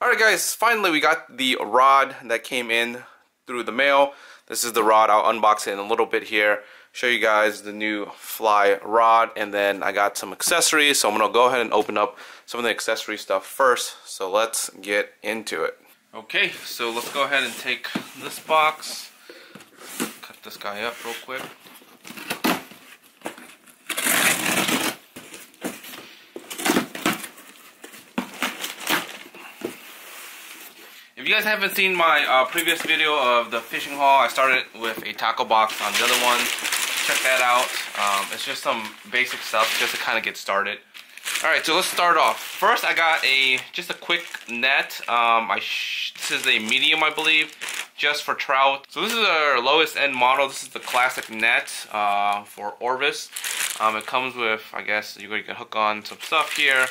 Alright guys, finally we got the rod that came in through the mail. This is the rod, I'll unbox it in a little bit here. Show you guys the new fly rod and then I got some accessories so I'm gonna go ahead and open up some of the accessory stuff first. So let's get into it. Okay, so let's go ahead and take this box, cut this guy up real quick. If you guys haven't seen my uh, previous video of the fishing haul, I started with a tackle box on the other one. Check that out. Um, it's just some basic stuff just to kind of get started. Alright, so let's start off. First, I got a just a quick net. Um, I this is a medium, I believe, just for trout. So this is our lowest end model. This is the classic net uh, for Orvis. Um, it comes with, I guess, you can hook on some stuff here.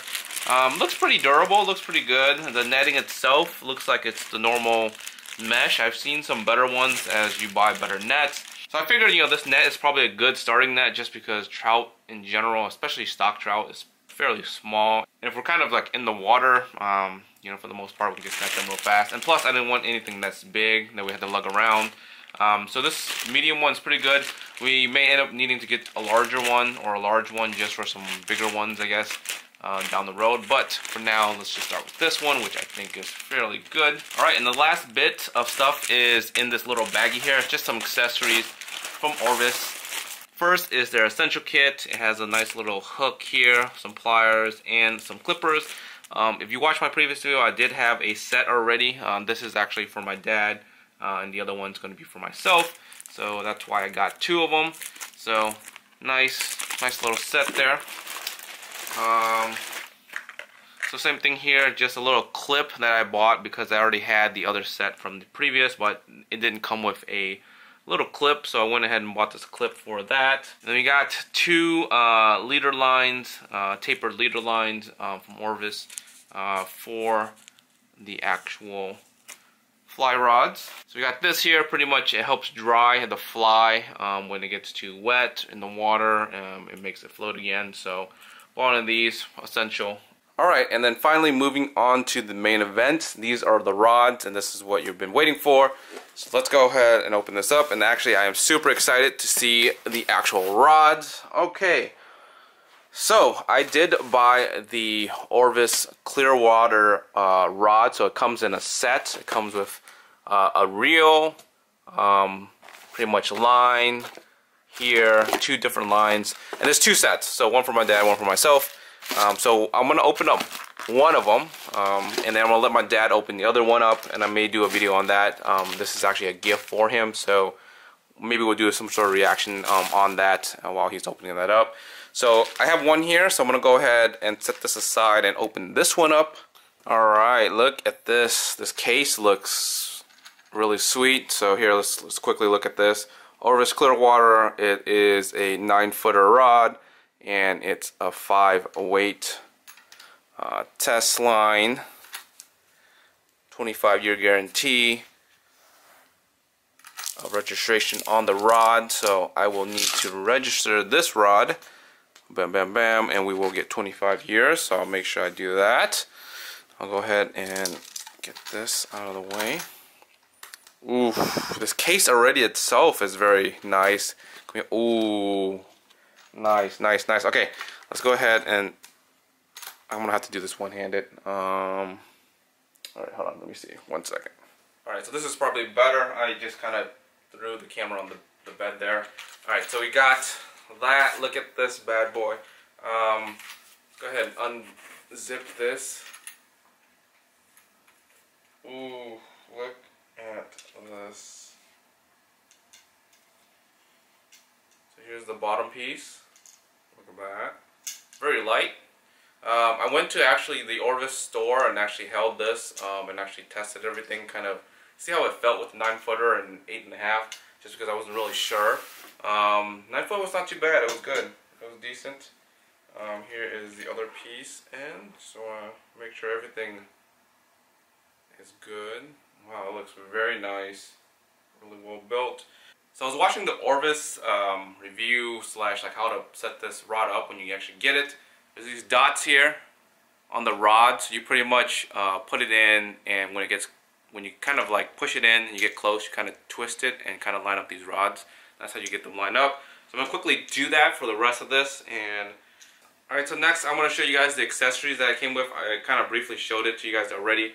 Um, looks pretty durable, looks pretty good. The netting itself looks like it's the normal mesh. I've seen some better ones as you buy better nets. So I figured, you know, this net is probably a good starting net just because trout in general, especially stock trout, is fairly small. And if we're kind of like in the water, um, you know, for the most part, we can just net them real fast. And plus, I didn't want anything that's big that we had to lug around. Um, so this medium one's pretty good. We may end up needing to get a larger one or a large one just for some bigger ones, I guess uh, down the road. But for now, let's just start with this one, which I think is fairly good. All right, and the last bit of stuff is in this little baggie here. It's just some accessories from Orvis. First is their essential kit. It has a nice little hook here, some pliers, and some clippers. Um, if you watch my previous video, I did have a set already. Um, this is actually for my dad, uh, and the other one's going to be for myself. So that's why I got two of them. So nice, nice little set there. Um, so same thing here, just a little clip that I bought because I already had the other set from the previous, but it didn't come with a little clip, so I went ahead and bought this clip for that. Then we got two uh, leader lines, uh, tapered leader lines uh, from Orvis uh, for the actual fly rods. So we got this here, pretty much it helps dry the fly um, when it gets too wet in the water. Um, it makes it float again, so one of these, essential. Alright, and then finally moving on to the main event. These are the rods, and this is what you've been waiting for. So let's go ahead and open this up. And actually, I am super excited to see the actual rods. Okay. So, I did buy the Orvis Clearwater uh, rod. So it comes in a set. It comes with uh, a reel, um, pretty much line, here, two different lines. And there's two sets, so one for my dad, one for myself. Um, so I'm gonna open up one of them, um, and then I'm gonna let my dad open the other one up, and I may do a video on that. Um, this is actually a gift for him, so maybe we'll do some sort of reaction um, on that uh, while he's opening that up. So I have one here, so I'm gonna go ahead and set this aside and open this one up. All right, look at this. This case looks really sweet. So here, let's, let's quickly look at this. Orvis Clearwater, it is a 9 footer rod and it's a 5 weight uh, test line, 25 year guarantee of registration on the rod. So I will need to register this rod, bam, bam, bam, and we will get 25 years. So I'll make sure I do that. I'll go ahead and get this out of the way. Ooh, this case already itself is very nice. Ooh, nice, nice, nice. Okay, let's go ahead and I'm gonna have to do this one-handed. Um, all right, hold on, let me see, one second. All right, so this is probably better. I just kind of threw the camera on the, the bed there. All right, so we got that. Look at this bad boy. Um, go ahead and unzip this. Ooh, look at this. So here's the bottom piece. Look at that. Very light. Um, I went to actually the Orvis store and actually held this um, and actually tested everything, kind of see how it felt with 9 footer and 8.5, just because I wasn't really sure. Um, 9 foot was not too bad, it was good, it was decent. Um, here is the other piece, and so uh, make sure everything is good. Wow, it looks very nice. Really well built. So I was watching the Orvis um, review slash like how to set this rod up when you actually get it. There's these dots here. on the rods. You pretty much uh, put it in, and when it gets, when you kind of like push it in, and you get close, you kind of twist it and kind of line up these rods. That's how you get them lined up. So I'm gonna quickly do that for the rest of this. And all right, so next I'm gonna show you guys the accessories that I came with. I kind of briefly showed it to you guys already,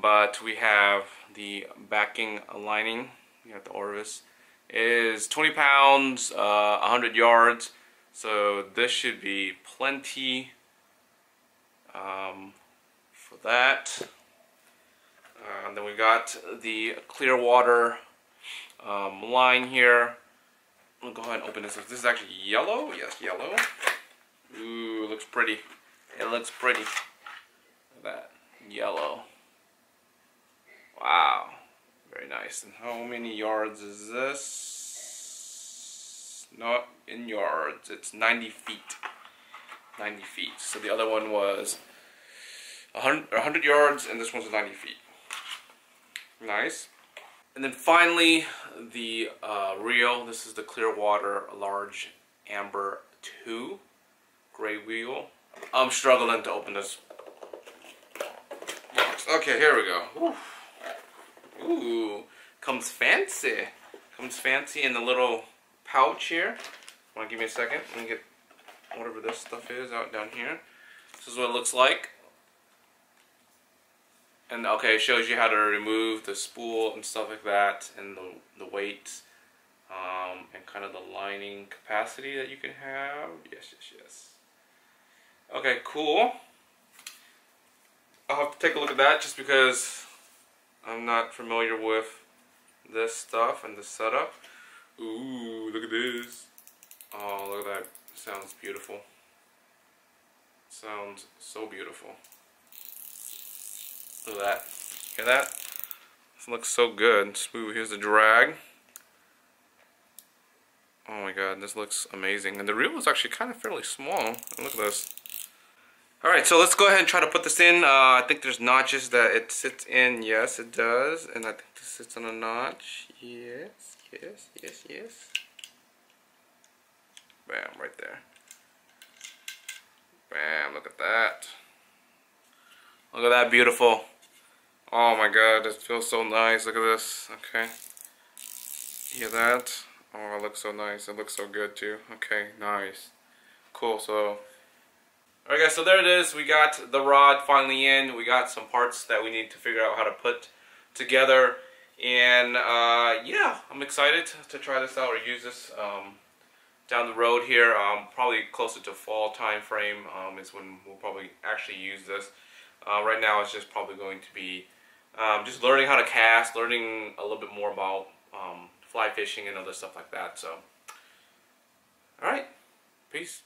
but we have the backing lining. You got the Orvis. It is 20 pounds, uh, 100 yards. So this should be plenty um, for that. Uh, then we got the Clearwater um, line here. I'll go ahead and open this. Up. This is actually yellow. Yes, yellow. Ooh, looks pretty. It looks pretty. That. Yellow. Wow. Very nice. And how many yards is this? Not in yards. It's 90 feet. 90 feet. So the other one was 100, 100 yards and this one's 90 feet. Nice. And then finally, the uh, reel. This is the Clearwater Large Arbor 2 gray wheel. I'm struggling to open this box. Okay, here we go. Ooh, Ooh. comes fancy. Comes fancy in the little pouch here. Want to give me a second? Let me get whatever this stuff is out down here. This is what it looks like. And okay, it shows you how to remove the spool and stuff like that, and the, the weight, um, and kind of the lining capacity that you can have. Yes, yes, yes. Okay, cool. I'll have to take a look at that just because I'm not familiar with this stuff and the setup. Ooh, look at this. Oh, look at that. Sounds beautiful. Sounds so beautiful. Look at that. Hear that? This looks so good. Smooth. Here's the drag. Oh my god, this looks amazing. And the reel is actually kind of fairly small. Look at this. Alright, so let's go ahead and try to put this in. Uh, I think there's notches that it sits in. Yes, it does. And I think this sits on a notch. Yes, yes, yes, yes. Bam, right there. Bam, look at that. Look at that beautiful. Oh my god, it feels so nice. Look at this. Okay. Hear that? Oh, it looks so nice. It looks so good too. Okay, nice. Cool, so... Alright guys, so there it is. We got the rod finally in. We got some parts that we need to figure out how to put together. And uh, yeah, I'm excited to try this out or use this. Um, down the road here, um, probably closer to fall time frame um, is when we'll probably actually use this. Uh, right now it's just probably going to be um, just learning how to cast, learning a little bit more about um, fly fishing and other stuff like that. So, alright, peace.